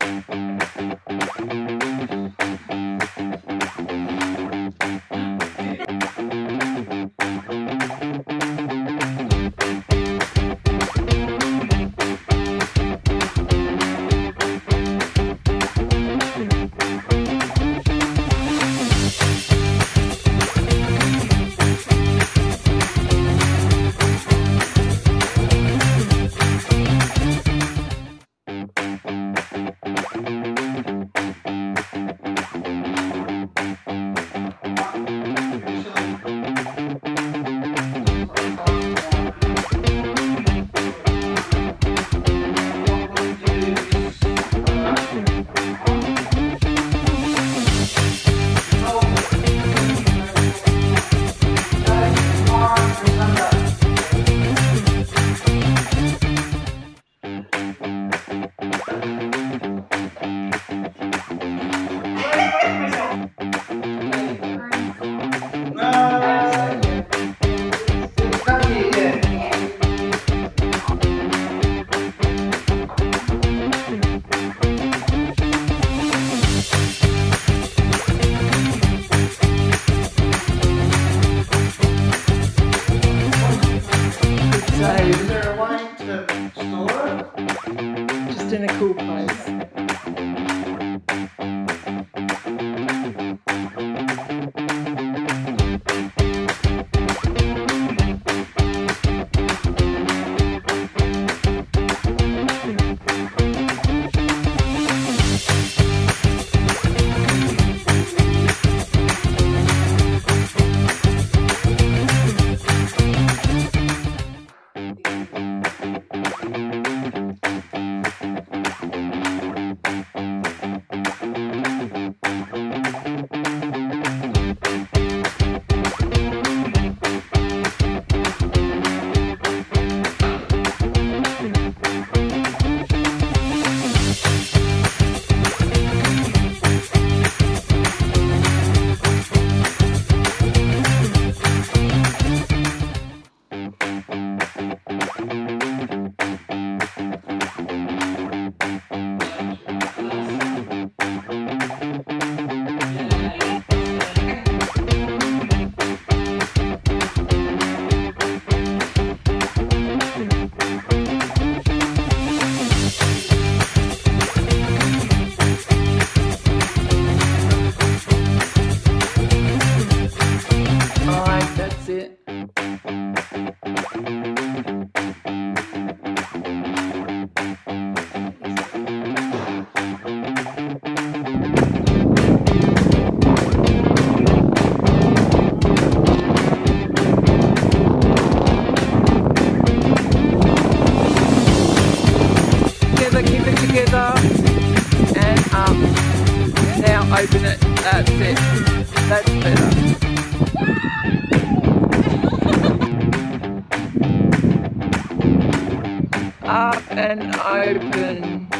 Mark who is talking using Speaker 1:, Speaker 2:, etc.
Speaker 1: Is
Speaker 2: Just in a cool place. Um, open it. That's it. That's better. Up and open.